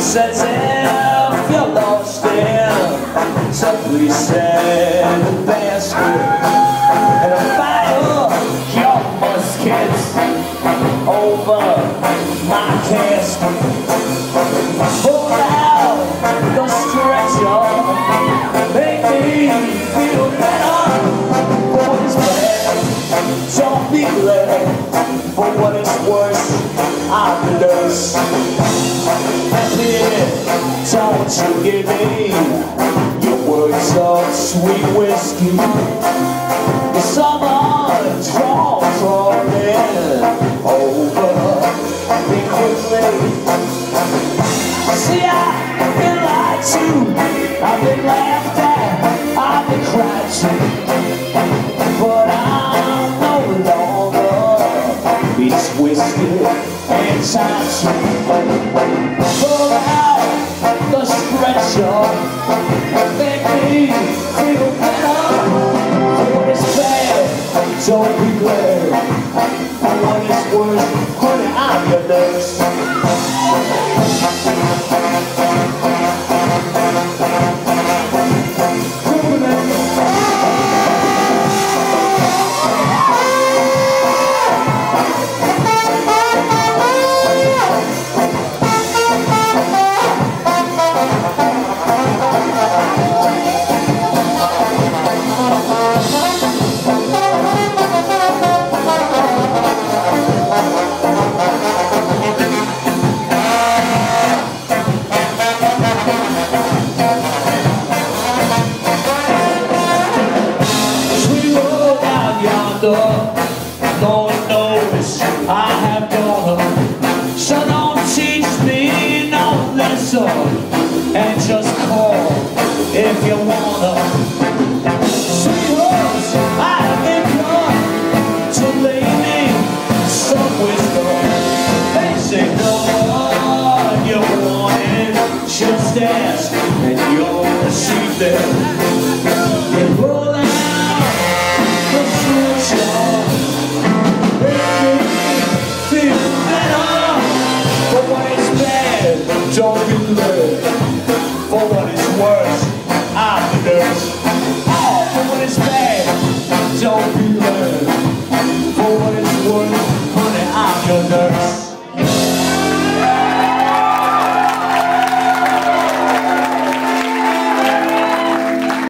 Says if you're lost in Simply said the basket And a fire your muskets Over my casket Pull Is worse I'm lost don't you give me your words of sweet whiskey. Pull out the stretcher Make me feel better bad, don't be glad What is worse, honey, I'm your nurse door No one knows I have gone So don't teach me no lesson And just call if you wanna. Just ask and you'll receive it João Pinto né?